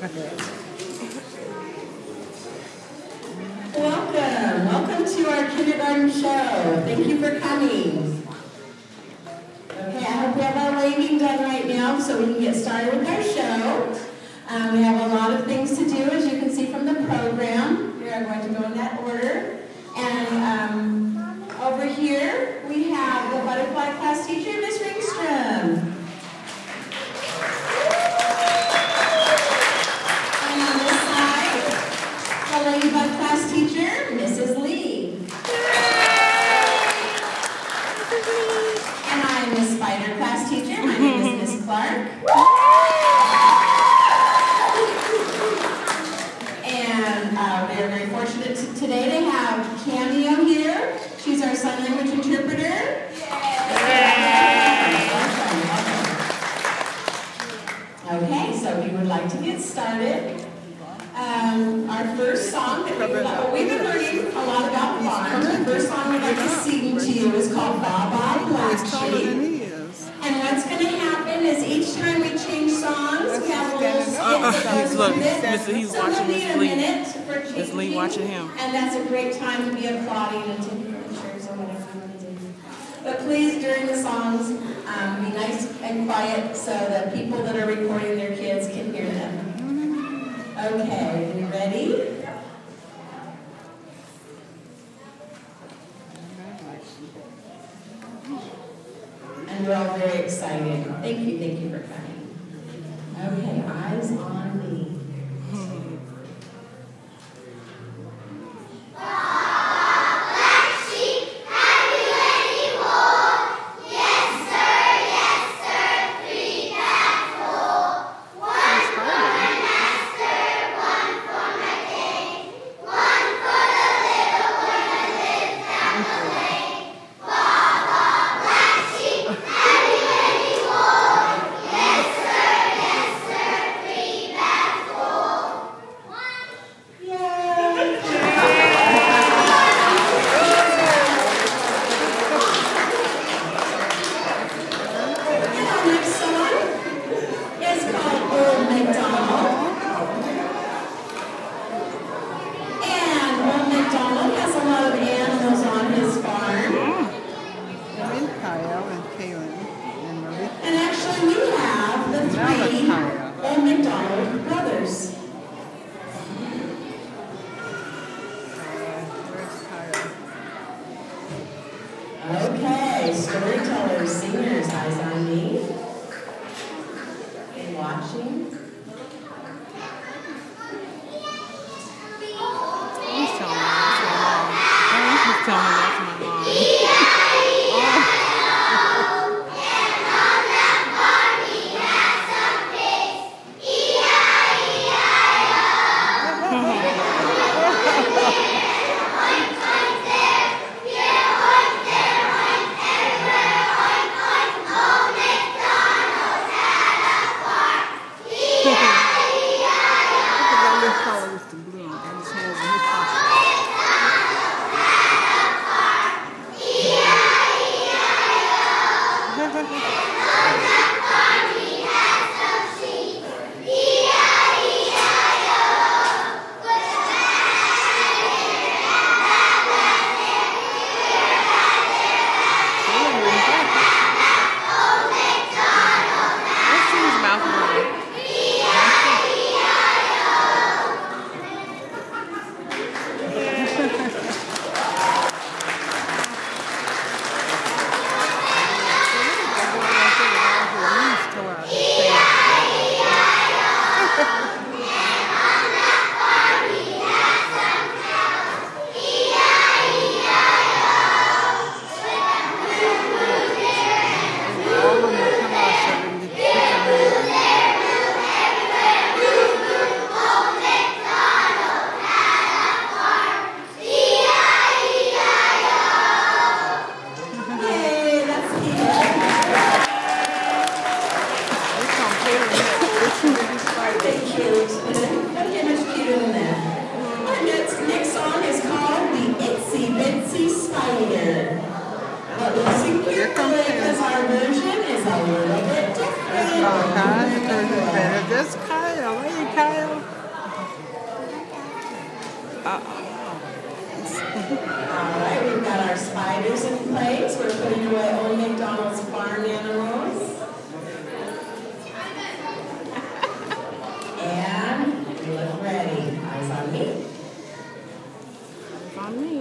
Welcome, welcome to our kindergarten show. Thank you for coming. Okay, I hope we have our waving done right now so we can get started with our show. Um, we have a lot of things to do, as you can see from the program. We are going to go in that order. And um, over here, we have the butterfly class teacher, Miss Ringstrom. And on this side, the ladybug class teacher, Mrs. Lee. And I'm the spider class teacher. My name is Miss Clark. And uh, we are very fortunate to, today to have Cameo here. She's our sign language interpreter. Yay. Okay, so we would like to get started. Um, our first song that we well, we've been learning a lot about farms. The first song we'd like to sing to you is called Baa Baa Black Sheep. And what's going to happen is each that Look. Mr. He's so watching Miss Lee. Miss Lee watching him. And that's a great time to be applauding and taking pictures or whatever you want to do. But please, during the songs, um, be nice and quiet so that people that are recording their kids can hear them. Okay, you ready? And we're all very excited. Thank you, thank you for coming. Okay, eyes on me. And our next song is called Old MacDonald. And Old MacDonald has a lot of animals on his farm. And Kyle and Kaylin and Marie. And actually, we have the three Old MacDonald brothers. Where's Kyle? Okay, storytellers, the world. Kyle, better just Kyle. Hey, Kyle. Uh -oh. All right, we've got our spiders in place. We're putting away old MacDonald's farm animals. and you look ready. Eyes on me. Eyes on me.